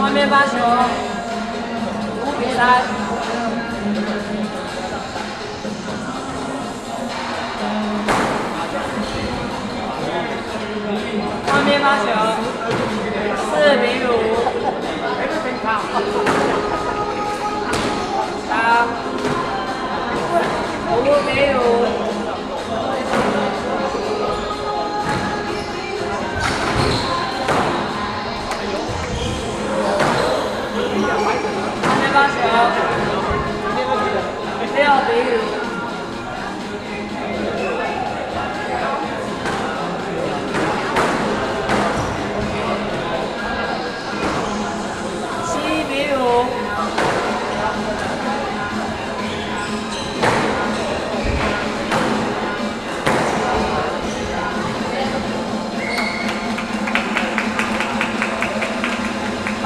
外面发球，五比三。外面发球，四比五。三，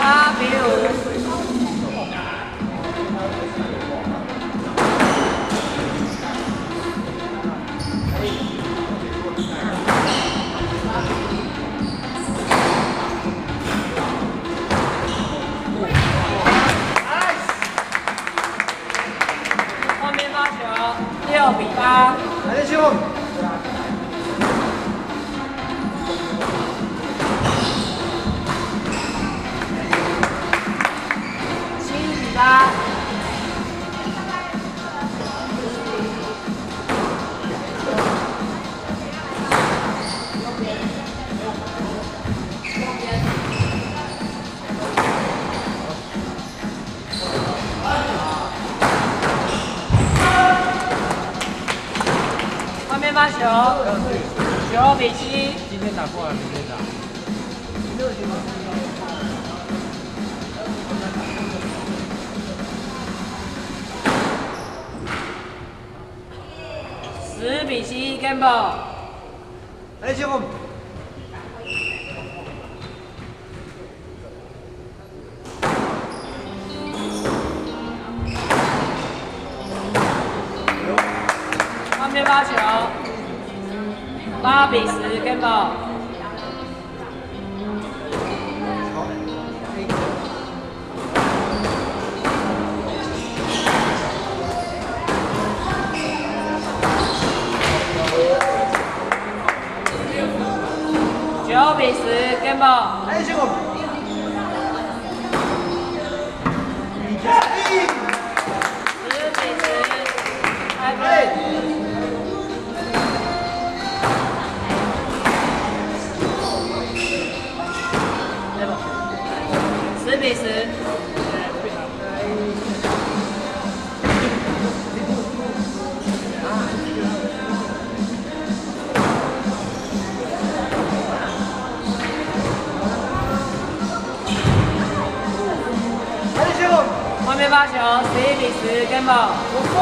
八比五。后面发球，六比八。来兄，八。外面发球，九比七。今天打过来，明天打。十比七，Gamble。来兄，外面发球，八比十，Gamble。，Gamble。来兄，十比十，开分。十比十。八球，十一比十，Gamble。我送。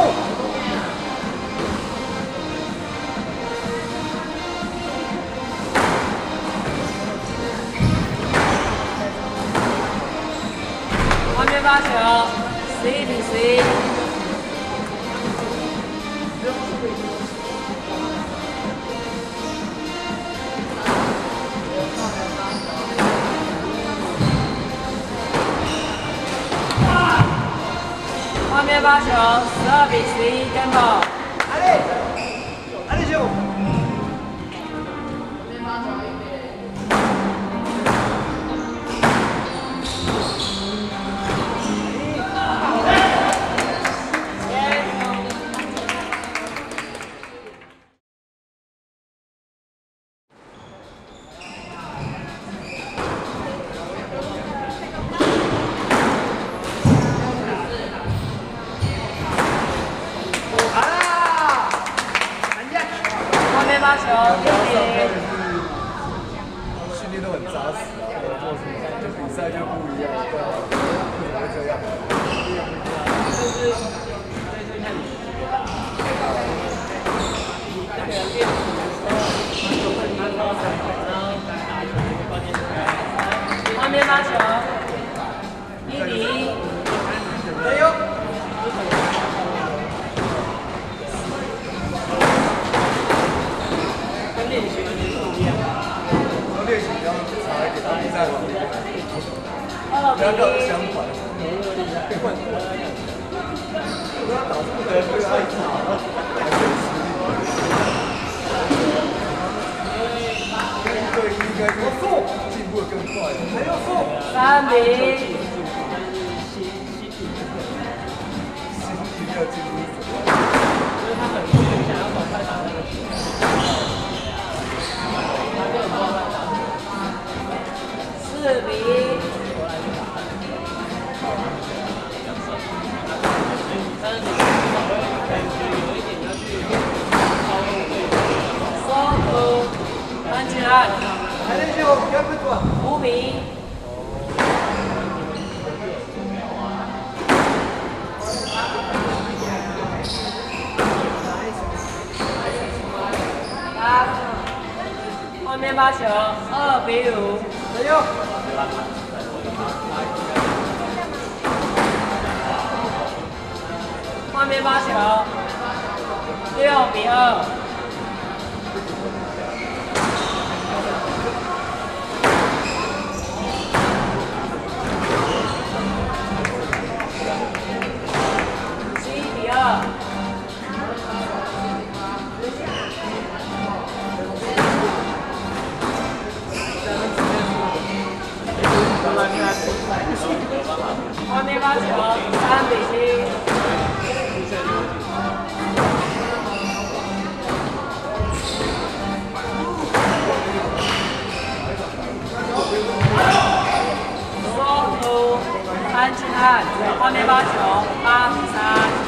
外面发球，十一比十一。面发球，十二比十一，Tempo。发球，一比训练都很扎实啊，做什么，就比赛就不一样，对啊，为什么会这样？后二不要搞得比相反。不要打这么的不要太差了，还是对，应该是进步更快。还有送。三比安全案，阿力兄，不要不错。五。比一。八，后面发球，二比五。加油！后面发球，六比二。安俊汉，后面发球，八三。